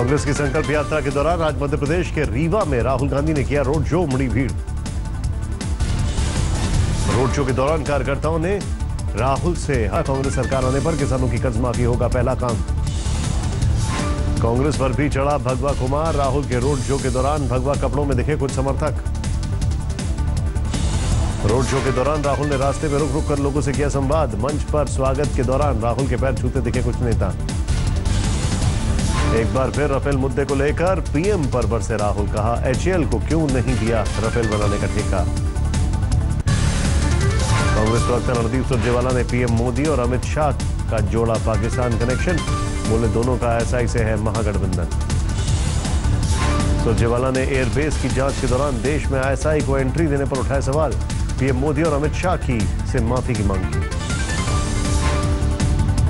कांग्रेस की संकल्प यात्रा के दौरान आज मध्य प्रदेश के रीवा में राहुल गांधी ने किया रोड शो, मड़ी भीड़। रोड शो के दौरान कार्यकर्ताओं ने राहुल से हर कांग्रेस सरकार आने पर किसानों की कर्ज माफ़ी होगा पहला काम। कांग्रेस पर भी चढ़ा भगवा कुमार, राहुल के रोड शो के दौरान भगवा कपड़ों में दिखे कुछ समर्थक। रोड शो के दौरान राहुल ने रास्ते में रुक रुक कर लोगों से किया संवाद। मंच पर स्वागत के दौरान राहुल के पैर छूते दिखे कुछ नेता। एक बार फिर राफेल मुद्दे को लेकर पीएम पर बरसे राहुल, कहा, एचएल को क्यों नहीं दिया राफेल बनाने का ठेका? कांग्रेस प्रवक्ता रणदीप सुरजेवाला ने पीएम मोदी और अमित शाह का जोड़ा पाकिस्तान कनेक्शन। बोले, दोनों का एसआई से है महागठबंधन। सुरजेवाला ने एयरबेस की जाँच के दौरान देश में आईएसआई को एंट्री देने पर उठाए सवाल। पीएम मोदी और अमित शाह की से माफ़ी की मांग की।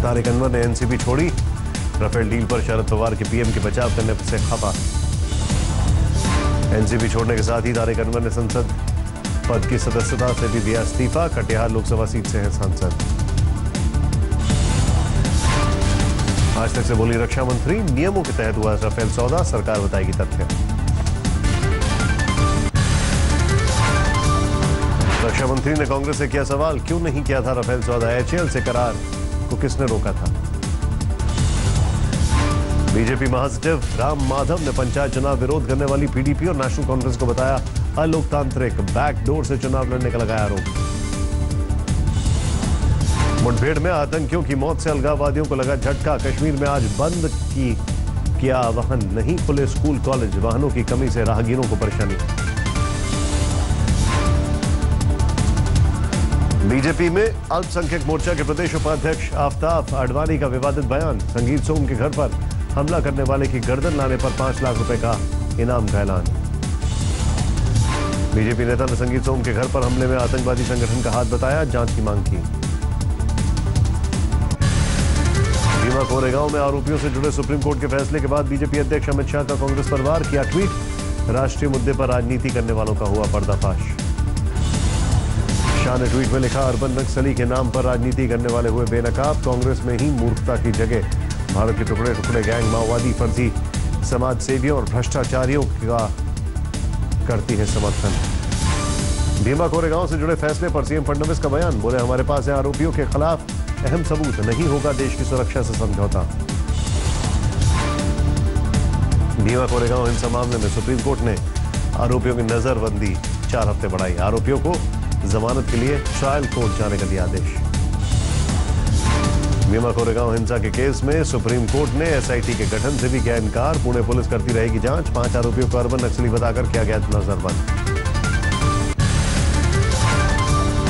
तारिक अनवर ने एनसीपी छोड़ी। राफेल डील पर शरद पवार के पीएम के बचाव करने से खफा। एनसीपी छोड़ने के साथ ही तारिक अनवर ने संसद पद की सदस्यता से भी दिया इस्तीफा। कटिहार लोकसभा सीट से हैं सांसद। आज तक से बोली रक्षा मंत्री, नियमों के तहत हुआ राफेल सौदा, सरकार बताएगी तथ्य। रक्षा मंत्री ने कांग्रेस से किया सवाल, क्यों नहीं किया था राफेल सौदा? एचएल से करार को किसने रोका था? बीजेपी महासचिव राम माधव ने पंचायत चुनाव विरोध करने वाली पीडीपी और नेशनल कांफ्रेंस को बताया अलोकतांत्रिक बैकडोर से चुनाव लड़ने का लगाया आरोप। मुठभेड़ में आतंकियों की मौत से अलगाववादियों को लगा झटका। कश्मीर में आज बंद की किया वाहन? नहीं खुले स्कूल, कॉलेज, वाहनों की कमी से राहगीरों को परेशानी। बीजेपी में अल्पसंख्यक मोर्चा के प्रदेश उपाध्यक्ष आफ्ताब आडवाणी का विवादित बयान। संगीत सोम के घर पर हमला करने वाले की गर्दन लाने पर पाँच लाख रुपए का इनाम का ऐलान। बीजेपी नेता ने संगीत सोम के घर पर हमले में आतंकवादी संगठन का हाथ बताया जाँच की मांग की। भीमा कोरेगांव में आरोपियों से जुड़े सुप्रीम कोर्ट के फैसले के बाद बीजेपी अध्यक्ष अमित शाह का कांग्रेस पर वार किया ट्वीट, राष्ट्रीय मुद्दे पर राजनीति करने वालों का हुआ पर्दाफाश। शाह ने ट्वीट में लिखा, अरबन नक्सली के नाम पर राजनीति करने वाले हुए बेनकाब, कांग्रेस में ही मूर्खता की जगह। भारत के टुकड़े टुकड़े गैंग, माओवादी फर्जी समाज सेवियों और भ्रष्टाचारियों का करती है समर्थन। भीमा कोरेगांव से जुड़े फैसले पर सीएम फडणवीस का बयान, बोले, हमारे पास है आरोपियों के खिलाफ अहम सबूत नहीं होगा देश की सुरक्षा से समझौता। भीमा कोरेगांव हिंसा मामले में सुप्रीम कोर्ट ने आरोपियों की नजरबंदी चार हफ़्ते बढ़ाई। आरोपियों को जमानत के लिए ट्रायल कोर्ट जाने का दिया आदेश। भीमा कोरेगांव हिंसा के केस में सुप्रीम कोर्ट ने एसआईटी के गठन से भी किया इनकार। पुणे पुलिस करती रहेगी जाँच। पाँच आरोपियों को अर्बन नक्सली बताकर किया गया नजरबंद।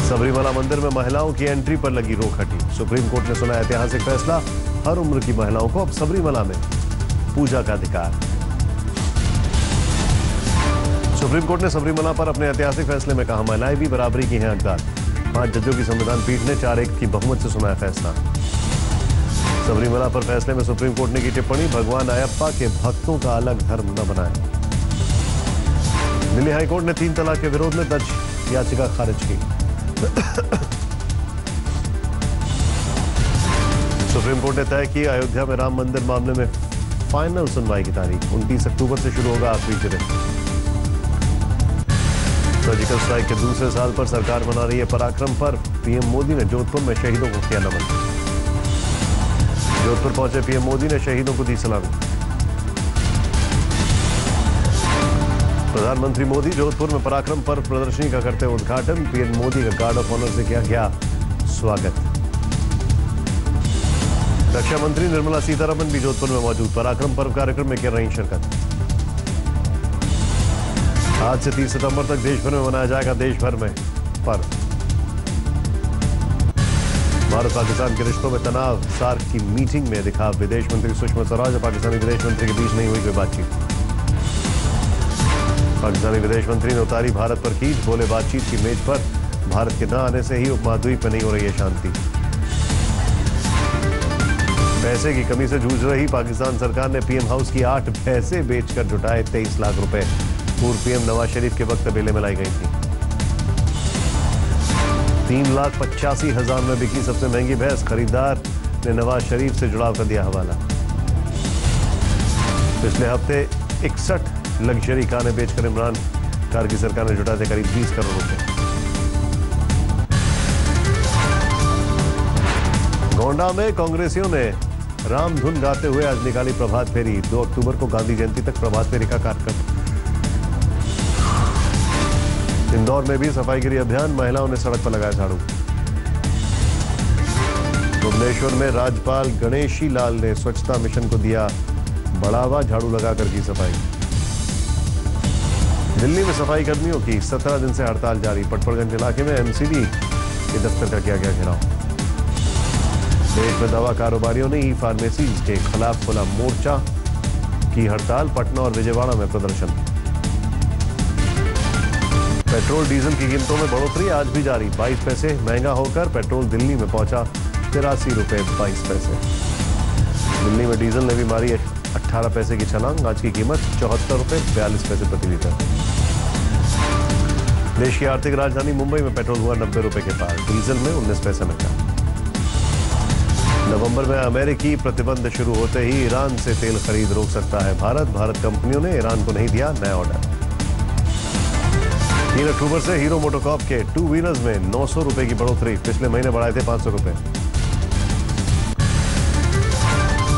सबरीमला मंदिर में महिलाओं की एंट्री पर लगी रोक हटी। सुप्रीम कोर्ट ने सुना ऐतिहासिक फैसला। हर उम्र की महिलाओं को अब सबरीमला में पूजा का अधिकार। सुप्रीम कोर्ट ने सबरीमला पर अपने ऐतिहासिक फैसले में कहा, महिलाएँ भी बराबरी की हैं हकदार पाँच जजों की संविधान पीठ ने चार एक की बहुमत से सुनाया फैसला। सबरीमला पर फैसले में सुप्रीम कोर्ट ने की टिप्पणी, भगवान अयप्पा के भक्तों का अलग धर्म न बनाए। दिल्ली हाईकोर्ट ने तीन तलाक के विरोध में दर्ज याचिका खारिज की। सुप्रीम कोर्ट ने तय की, अयोध्या में राम मंदिर मामले में फाइनल सुनवाई की तारीख 29 अक्टूबर से शुरू होगा आखिरी ज़िले। सर्जिकल स्ट्राइक के दूसरे साल पर सरकार मना रही है पराक्रम पर, पीएम मोदी ने जोधपुर में शहीदों को किया नमन। जोधपुर पहुँचे पीएम मोदी ने शहीदों को दी सलामी। प्रधानमंत्री मोदी जोधपुर में पराक्रम पर्व प्रदर्शनी का करते उद्घाटन। पीएम मोदी का गार्ड ऑफ़ ऑनर से किया गया स्वागत। रक्षा मंत्री निर्मला सीतारमन भी जोधपुर में मौजूद। पराक्रम पर्व कार्यक्रम में कर रही शिरकत। आज से 30 सितंबर तक देश भर में मनाया जाएगा देश भर में पर्व। भारत पाकिस्तान के रिश्तों में तनाव सार्क की मीटिंग में दिखा विदेश मंत्री सुषमा स्वराज और पाकिस्तानी विदेश मंत्री के बीच नहीं हुई कोई बातचीत। पाकिस्तानी विदेश मंत्री ने उतारी भारत पर खींच बोले बातचीत की मेज पर भारत के न आने से ही उपमहाद्वीप में नहीं हो रही है शांति। पैसे की कमी से जूझ रही पाकिस्तान सरकार ने पीएम हाउस की आठ पैसे बेचकर जुटाए तेईस लाख रुपए। पूर्व पीएम नवाज़ शरीफ के वक्त बेले में लाई गई थी। तीन लाख पचासी हज़ार में बिकी सबसे महँगी भैंस खरीदार ने नवाज़ शरीफ से जुड़ाव कर दिया हवाला। पिछले हफ़्ते इकसठ लग्जरी कारें बेचकर इमरान कार की सरकार ने जुटा थे करीब 20 करोड़ रुपए। गोंडा में कांग्रेसियों ने रामधुन गाते हुए आज निकाली प्रभात फेरी। 2 अक्टूबर को गांधी जयंती तक प्रभात फेरी का कार्यक्रम। इंदौर में भी सफाईगिरी अभियान, महिलाओं ने सड़क पर लगाया झाड़ू। भुवनेश्वर में राज्यपाल गणेशी लाल ने स्वच्छता मिशन को दिया बढ़ावा, झाड़ू लगाकर की सफ़ाई। दिल्ली में सफ़ाई कर्मियों की 17 दिन से हड़ताल जारी। पटपड़गंज इलाके में एमसीडी के दफ्तर का किया गया घेराव। देश में दवा कारोबारियों ने ई फार्मेसीज के खिलाफ खोला मोर्चा की हड़ताल। पटना और विजयवाड़ा में प्रदर्शन। पेट्रोल डीजल की कीमतों में बढ़ोतरी आज भी जारी। 22 पैसे महँगा होकर पेट्रोल दिल्ली में पहुँचा तिरासी रुपए बाईस पैसे। दिल्ली में डीजल ने भी मारी 18 पैसे की छलांग, आज की कीमत चौहत्तर रुपए बयालीस पैसे प्रति लीटर। देश की आर्थिक राजधानी मुंबई में पेट्रोल हुआ नब्बे रुपए के पार, डीजल में उन्नीस पैसे महँगा। नवंबर में अमेरिकी प्रतिबंध शुरू होते ही ईरान से तेल खरीद रोक सकता है भारत। भारत कंपनियों ने ईरान को नहीं दिया नया ऑर्डर। तीन अक्टूबर से हीरो मोटोकॉप के टू व्हीलर्स में नौ सौ रुपए की बढ़ोतरी। पिछले महीने बढ़ाए थे पाँच सौ रुपए।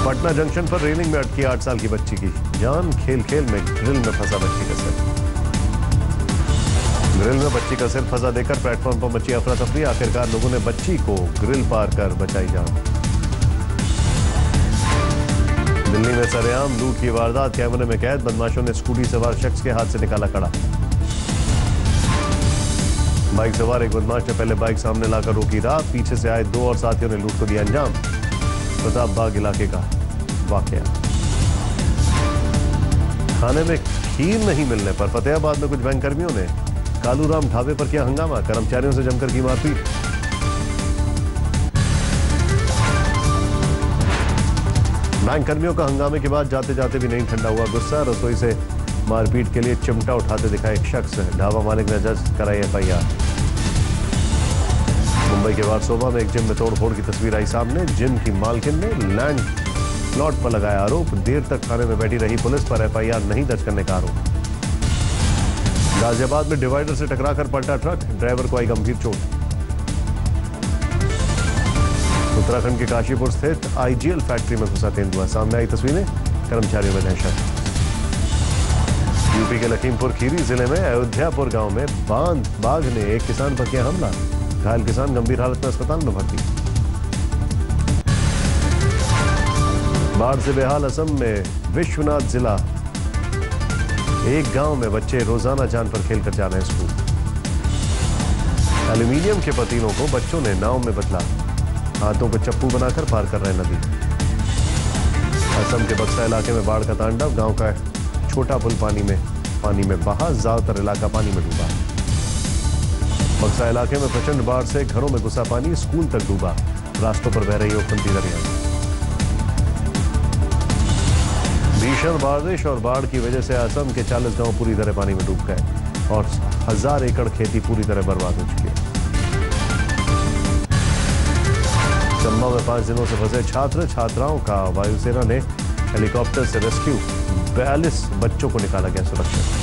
पटना जंक्शन पर रेलिंग में अटकी आठ साल की बच्ची की। जान खेल खेल में ग्रिल में फंसा बच्ची का सिर। ग्रिल में बच्ची का सिर फंसा देकर प्लेटफॉर्म पर मची अफरा तफरी आखिरकार लोगों ने बच्ची को ग्रिल पार कर बचाई जान। दिल्ली में सरेआम लूट की वारदात। कैमरे में कैद, बदमाशों ने स्कूटी सवार शख्स के हाथ से निकाला कड़ा। बाइक सवार एक बदमाश ने पहले बाइक सामने लाकर रोकी रात, पीछे से आए दो और साथियों ने लूट को दिया अंजाम। प्रताप बाग इलाके का वाकया। खाने में खीर नहीं मिलने पर फतेहाबाद में कुछ बैंक कर्मियों ने कालूराम ढाबे पर किया हंगामा, कर्मचारियों से जमकर की मारपीट। बैंक कर्मियों का हंगामे के बाद जाते जाते भी नहीं ठंडा हुआ गुस्सा, रसोई से मारपीट के लिए चिमटा उठाते दिखा एक शख्स। ढाबा मालिक ने दर्ज कराई एफ़ एफआईआर। मुंबई के वारसोबा में एक जिम में तोड़फोड़ की तस्वीर आई सामने। जिम की मालकिन ने लैंड प्लॉट पर लगाया आरोप। देर तक थाने में बैठी रही पुलिस, पर एफआईआर नहीं दर्ज करने का आरोप। गाजियाबाद में डिवाइडर से टकराकर पलटा ट्रक, ड्राइवर को आई गंभीर चोट। उत्तराखंड के काशीपुर स्थित आईजीएल फैक्ट्री में घुसा तेंदुआ। सामने आई तस्वीरें, कर्मचारियों में दहशत। यूपी के लखीमपुर खीरी ज़िले में अयोध्यापुर गाँव में बाँध, बाघ ने एक किसान पर किया हमला। घायल किसान गंभीर हालत में अस्पताल में भर्ती। बाढ़ से बेहाल असम में विश्वनाथ जिला। एक गाँव में बच्चे रोज़ाना जान पर खेलकर जा रहे हैं स्कूल। एल्यूमिनियम के पतीलों को बच्चों ने नाव में बदला। हाथों को चप्पू बनाकर पार कर रहे नदी। असम के बक्सा इलाके में बाढ़ का तांडव, गाँव का छोटा पुल पानी में पानी में बहा, ज़्यादातर इलाका पानी में डूबा। बक्सा इलाके में प्रचंड बाढ़ से घरों में घुसा पानी, स्कूल तक डूबा। रास्तों पर बह रही ओखंती दरिया। भीषण बारिश और बाढ़ की वजह से असम के 40 गाँव पूरी तरह पानी में डूब गए और हज़ार एकड़ खेती पूरी तरह बर्बाद हो चुकी है। चंबा में पाँच दिनों से फंसे छात्र, छात्राओं का वायुसेना ने हेलीकॉप्टर से रेस्क्यू। बयालीस बच्चों को निकाला गया सुरक्षित।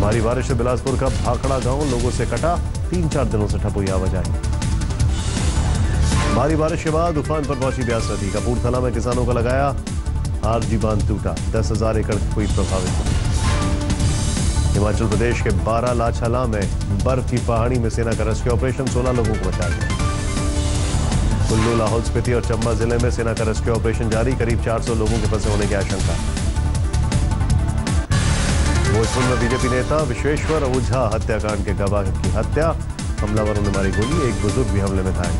भारी बारिश से बिलासपुर का भाखड़ा गाँव लोगों से कटा, तीन चार दिनों से ठप हुई आवाजाही। भारी बारिश के बाद उफान पर पहुँची ब्यास नदी। कपूरथला में किसानों का लगाया आरजी बाँध टूटा। दस हज़ार एकड़ हुई प्रभावित हिमाचल प्रदेश के बारह लाछाला में बर्फ़ की पहाड़ी में सेना का रेस्क्यू ऑपरेशन 16 लोगों को बचाया गया। कुल्लू, लाहौल स्पीति और चंबा ज़िले में सेना का रेस्क्यू ऑपरेशन जारी। करीब 400 लोगों के फंसे होने की आशंका। भोजपुर में बीजेपी नेता विश्वेश्वर ओझा हत्याकांड के गवाह की हत्या। हमलावरों ने मारी गोली, एक बुज़ुर्ग भी हमले में घायल।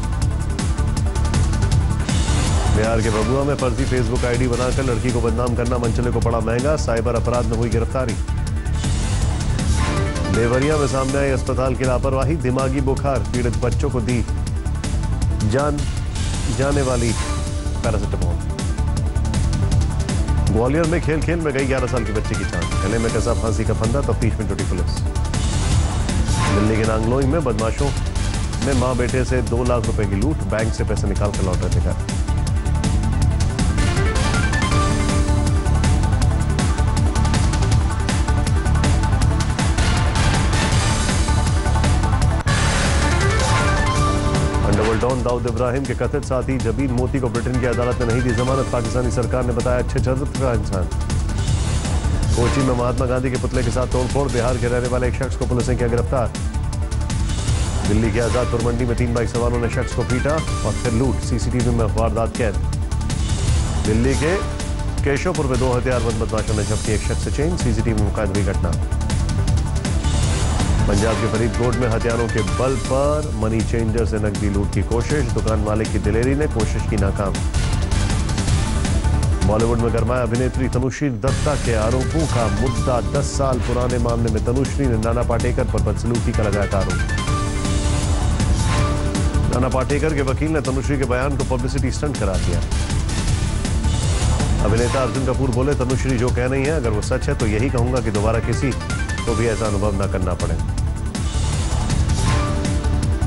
बिहार के बबुआ में फर्जी फेसबुक आईडी बनाकर लड़की को बदनाम करना, मंचले को पड़ा महँगा, साइबर अपराध में हुई गिरफ्तारी। देवरिया में सामने आई अस्पताल की लापरवाही, दिमागी बुखार, पीड़ित बच्चों को दी जान, जाने वाली पैरासिटामोल। ग्वालियर में खेल खेल में गई 11 साल के बच्चे की जान। गले में कसा फांसी का फंदा तफ्तीश में टूटी पुलिस। दिल्ली के नांगलोई में बदमाशों ने माँ बेटे से दो लाख रुपए की लूट, बैंक से पैसे निकाल कर लौट रहे थे घर। डॉन दाऊद इब्राहिम के कथित साथी जबीन मोती को ब्रिटेन की अदालत ने नहीं दी जमानत, पाकिस्तानी सरकार ने बताया अच्छे चरित्र का इंसान। कोची में महात्मा गांधी के पुतले के साथ तोड़फोड़, बिहार के रहने वाले एक शख्स को पुलिस ने किया गिरफ़्तार। दिल्ली के आजादपुर मंडी में तीन बाइक सवारों ने शख्स को पीटा और फिर लूट, सीसीटीवी में वारदात कैद। दिल्ली के केशवपुर में दो हथियारबंद बदमाशों ने झपकी एक शख्स से चेन सीसीटीवी में कैद हुई घटना। पंजाब के फरीदकोट में हथियारों के बल पर मनी चेंजर से नकदी लूट की कोशिश, दुकान मालिक की दिलेरी ने कोशिश की नाकाम। बॉलीवुड में गरमाया अभिनेत्री तनुश्री दत्ता के आरोपों का मुद्दा 10 साल पुराने मामले में तनुश्री ने नाना पाटेकर पर बदसलूकी का लगाया आरोप नाना पाटेकर के वकील ने तनुश्री के बयान को पब्लिसिटी स्टंट करा दिया। अभिनेता अर्जुन कपूर बोले, तनुश्री जो कह रही है, अगर वो सच है तो यही कहूँगा कि दोबारा किसी को भी ऐसा अनुभव न करना पड़े।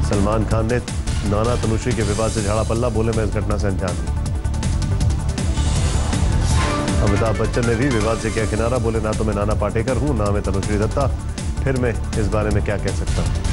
सलमान खान ने नाना तनुश्री के विवाद से झाड़ा पल्ला बोले, मैं इस घटना से अनजान हूँ। अमिताभ बच्चन ने भी विवाद से किया किनारा बोले, ना तो मैं नाना पाटेकर हूँ, ना मैं तनुश्री दत्ता, फिर मैं इस बारे में क्या कह सकता हूँ?